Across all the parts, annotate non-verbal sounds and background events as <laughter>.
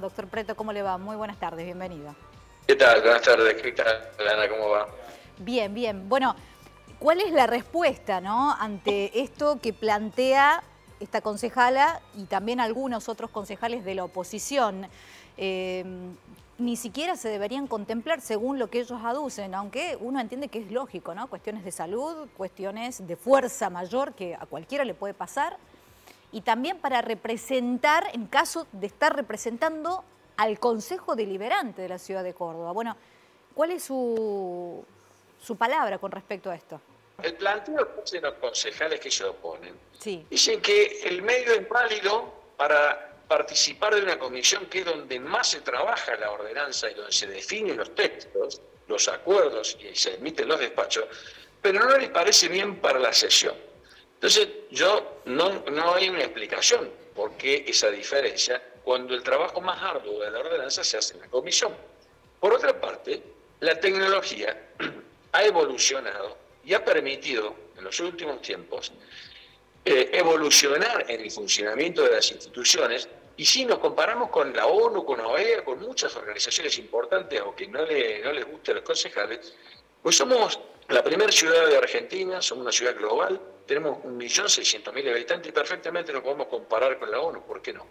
Doctor Preto, ¿cómo le va? Muy buenas tardes, bienvenido. ¿Qué tal? Buenas tardes, ¿qué tal, Ana? ¿Cómo va? Bien, bien. Bueno, ¿cuál es la respuesta ¿no? ante esto que plantea esta concejala y también algunos otros concejales de la oposición? Eh, ni siquiera se deberían contemplar según lo que ellos aducen, aunque uno entiende que es lógico, ¿no? Cuestiones de salud, cuestiones de fuerza mayor que a cualquiera le puede pasar, y también para representar, en caso de estar representando al Consejo Deliberante de la Ciudad de Córdoba. Bueno, ¿cuál es su, su palabra con respecto a esto? El planteo de los concejales que se oponen. Sí. Dicen que el medio es válido para participar de una comisión que es donde más se trabaja la ordenanza y donde se definen los textos, los acuerdos y se emiten los despachos, pero no les parece bien para la sesión. Entonces, yo no, no hay una explicación por qué esa diferencia cuando el trabajo más arduo de la ordenanza se hace en la comisión. Por otra parte, la tecnología <clears throat> ha evolucionado y ha permitido en los últimos tiempos eh, evolucionar en el funcionamiento de las instituciones y si nos comparamos con la ONU, con OEA, con muchas organizaciones importantes, aunque no, le, no les guste a los concejales, pues somos la primera ciudad de Argentina, somos una ciudad global, tenemos 1.600.000 habitantes y perfectamente nos podemos comparar con la ONU, ¿por qué no?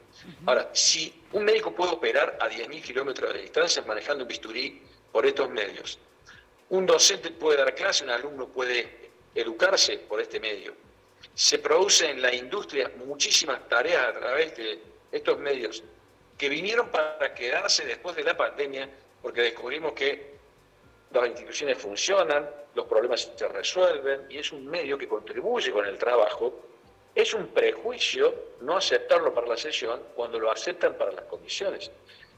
Ahora, si un médico puede operar a 10.000 kilómetros de distancia manejando un bisturí por estos medios, un docente puede dar clase, un alumno puede educarse por este medio, se producen en la industria muchísimas tareas a través de estos medios que vinieron para quedarse después de la pandemia, porque descubrimos que las instituciones funcionan, los problemas se resuelven y es un medio que contribuye con el trabajo, es un prejuicio no aceptarlo para la sesión cuando lo aceptan para las comisiones.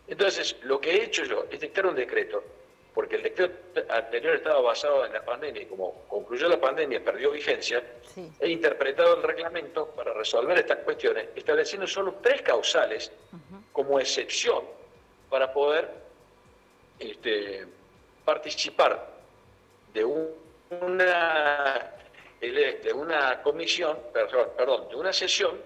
Entonces, lo que he hecho yo es dictar un decreto porque el decreto anterior estaba basado en la pandemia y como concluyó la pandemia, perdió vigencia, he interpretado el reglamento para resolver estas cuestiones, estableciendo solo tres causales como excepción para poder este, participar de una, de una comisión, perdón, de una sesión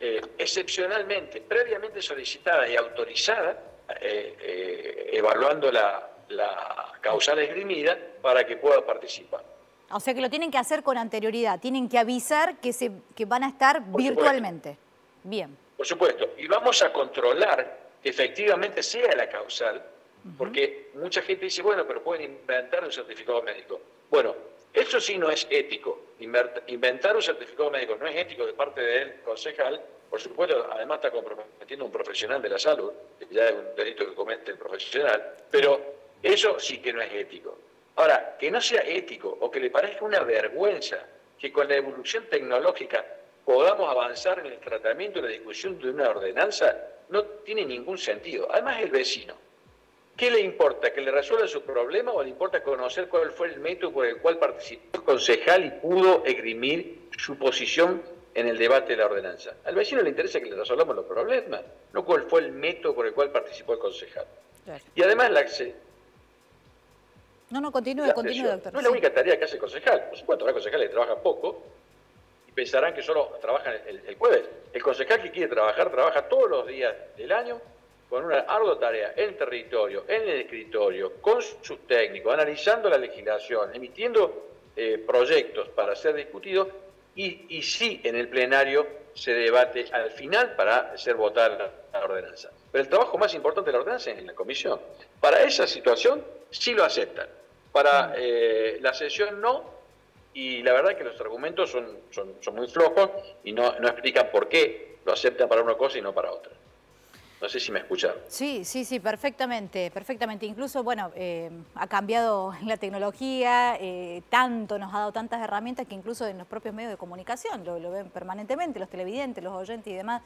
eh, excepcionalmente, previamente solicitada y autorizada, eh, eh, evaluando la la causal esgrimida para que pueda participar. O sea que lo tienen que hacer con anterioridad, tienen que avisar que, se, que van a estar virtualmente. Bien. Por supuesto, y vamos a controlar que efectivamente sea la causal, porque mucha gente dice, bueno, pero pueden inventar un certificado médico. Bueno, eso sí no es ético. Inventar un certificado médico no es ético de parte del concejal. Por supuesto, además está comprometiendo un profesional de la salud, ya es un delito que comete el profesional, pero eso sí que no es ético. Ahora, que no sea ético o que le parezca una vergüenza que con la evolución tecnológica podamos avanzar en el tratamiento y la discusión de una ordenanza, no tiene ningún sentido. Además, el vecino. ¿Qué le importa? ¿Que le resuelva su problema o le importa conocer cuál fue el método por el cual participó el concejal y pudo esgrimir su posición en el debate de la ordenanza? Al vecino le interesa que le resolvamos los problemas, no cuál fue el método por el cual participó el concejal. Y además la, no, no, continúe, continúe, doctor. No es la única tarea que hace el concejal. Por supuesto, hay concejales que trabajan poco y pensarán que solo trabajan el, jueves. El concejal que quiere trabajar, trabaja todos los días del año con una ardua tarea en territorio, en el escritorio, con sus técnicos, analizando la legislación, emitiendo eh, proyectos para ser discutidos y, y sí en el plenario se debate al final para ser votada la ordenanza. Pero el trabajo más importante de la ordenanza es en la comisión. Para esa situación sí lo aceptan. Para eh, la sesión no, y la verdad es que los argumentos son, muy flojos y no explican por qué lo aceptan para una cosa y no para otra. No sé si me escuchan. Sí, sí, sí, perfectamente, perfectamente. Incluso, bueno, eh, ha cambiado <laughs> la tecnología, eh, tanto, nos ha dado tantas herramientas que incluso en los propios medios de comunicación, lo, lo, ven permanentemente, los televidentes, los oyentes y demás,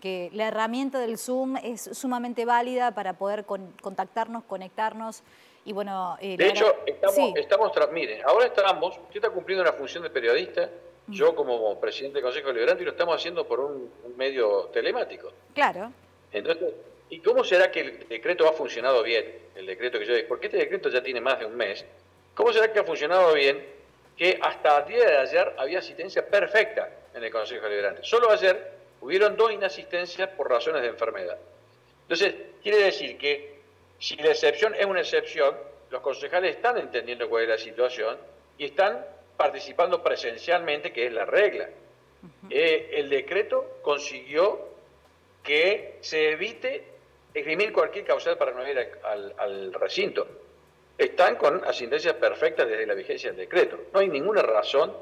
que la herramienta del Zoom es sumamente válida para poder contactarnos, conectarnos y bueno, eh, de hecho, estamos, estamos, miren, ahora estamos, usted está cumpliendo una función de periodista, mm. yo como presidente del Consejo Liberante, y lo estamos haciendo por un, medio telemático. Claro. Entonces, ¿y cómo será que el decreto ha funcionado bien? El decreto que yo porque este decreto ya tiene más de un mes. ¿Cómo será que ha funcionado bien que hasta el día de ayer había asistencia perfecta en el Consejo Liberante? Solo ayer hubieron dos inasistencias por razones de enfermedad. Entonces, quiere decir que si la excepción es una excepción, los concejales están entendiendo cuál es la situación y están participando presencialmente, que es la regla. Eh, el decreto consiguió que se evite esgrimir cualquier causal para no ir al, recinto. Están con ascendencia perfecta desde la vigencia del decreto. No hay ninguna razón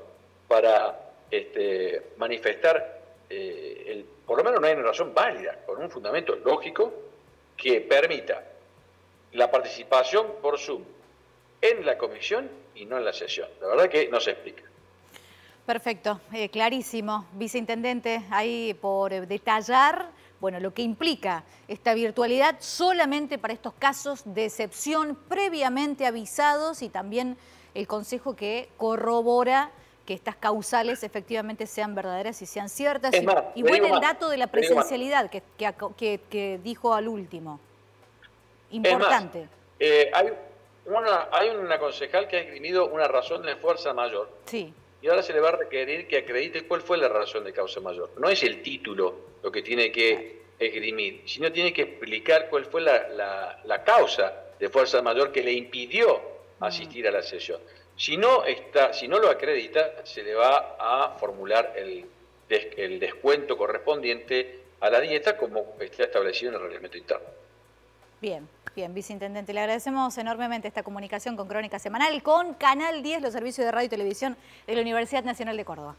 para este, manifestar, eh, el, por lo menos no hay una razón válida, con un fundamento lógico que permita la participación por Zoom en la comisión y no en la sesión. La verdad que no se explica. Perfecto, eh, clarísimo. Viceintendente, ahí por detallar bueno, lo que implica esta virtualidad solamente para estos casos de excepción previamente avisados y también el consejo que corrobora que estas causales efectivamente sean verdaderas y sean ciertas. y, bueno el dato de la presencialidad que, que, dijo al último. Importante. Eh, hay, una, hay una concejal que ha esgrimido una razón de fuerza mayor. Sí. Y ahora se le va a requerir que acredite cuál fue la razón de causa mayor. No es el título lo que tiene que esgrimir, sino tiene que explicar cuál fue la, la, causa de fuerza mayor que le impidió asistir a la sesión. Si no, está, si no lo acredita, se le va a formular el, el descuento correspondiente a la dieta como está establecido en el reglamento interno. Bien, bien, viceintendente, le agradecemos enormemente esta comunicación con Crónica Semanal, con Canal 10, los servicios de radio y televisión de la Universidad Nacional de Córdoba.